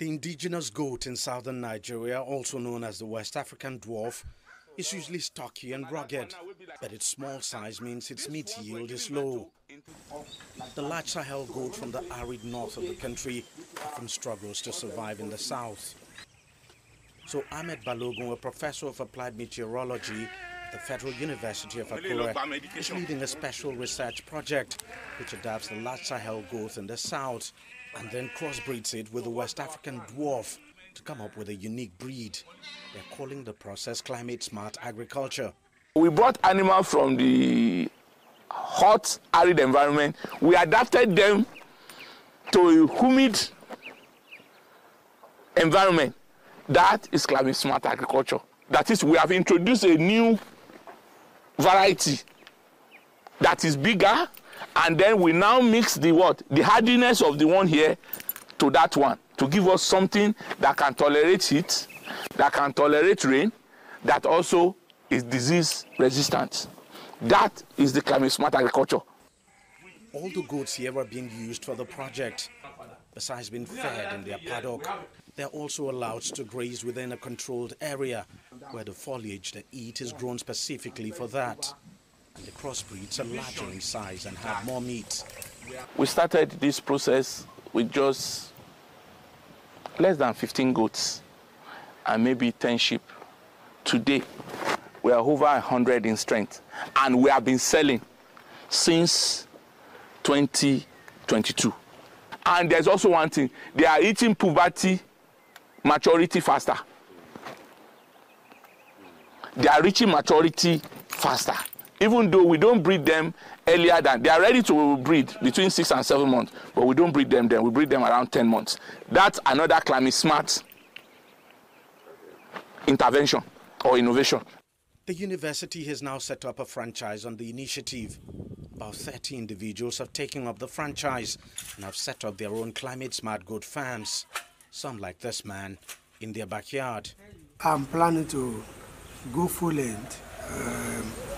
The indigenous goat in southern Nigeria, also known as the West African dwarf, is usually stocky and rugged, but its small size means its meat yield is low. The large Sahel goat from the arid north of the country often struggles to survive in the south. So Ahmed Balogun, a professor of applied meteorology at the Federal University of Akure, is leading a special research project which adapts the large Sahel goat in the south and then crossbreeds it with the West African dwarf to come up with a unique breed. They're calling the process climate smart agriculture. We brought animals from the hot, arid environment. We adapted them to a humid environment. That is climate smart agriculture. That is, we have introduced a new variety that is bigger and then we now mix the what? The hardiness of the one here to that one to give us something that can tolerate heat that can tolerate rain that also is disease resistant. That is the climate smart agriculture. All the goats here are being used for the project. Besides being fed in their paddock. They're also allowed to graze within a controlled area where the foliage they eat is grown specifically for that and the crossbreeds are larger in size and have more meat. We started this process with just less than 15 goats and maybe 10 sheep. Today, we are over 100 in strength and we have been selling since 2022. And there's also one thing, they are eating puberty maturity faster. They are reaching maturity faster even though we don't breed them earlier than they are ready to breed between six and seven months but we don't breed them then. We breed them around 10 months. That's another climate smart intervention or innovation. The university has now set up a franchise on the initiative. About 30 individuals have taken up the franchise and have set up their own climate smart goat farms. Some like this man in their backyard. I'm planning to go full length um,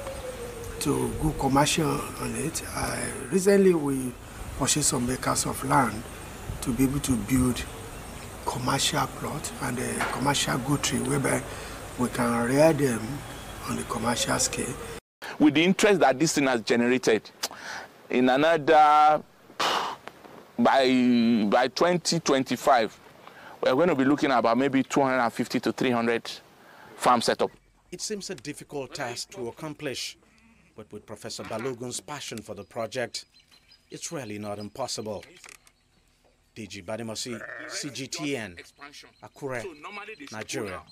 to go commercial on it. I, recently, we purchased some acres of land to be able to build commercial plot and a commercial good tree whereby we can rear them on the commercial scale. With the interest that this thing has generated, in another by by 2025, we're going to be looking at about maybe 250 to 300 farm setup. It seems a difficult task to accomplish but with Professor Balogun's passion for the project, it's really not impossible. Deji Badimosi, CGTN, Akure, Nigeria.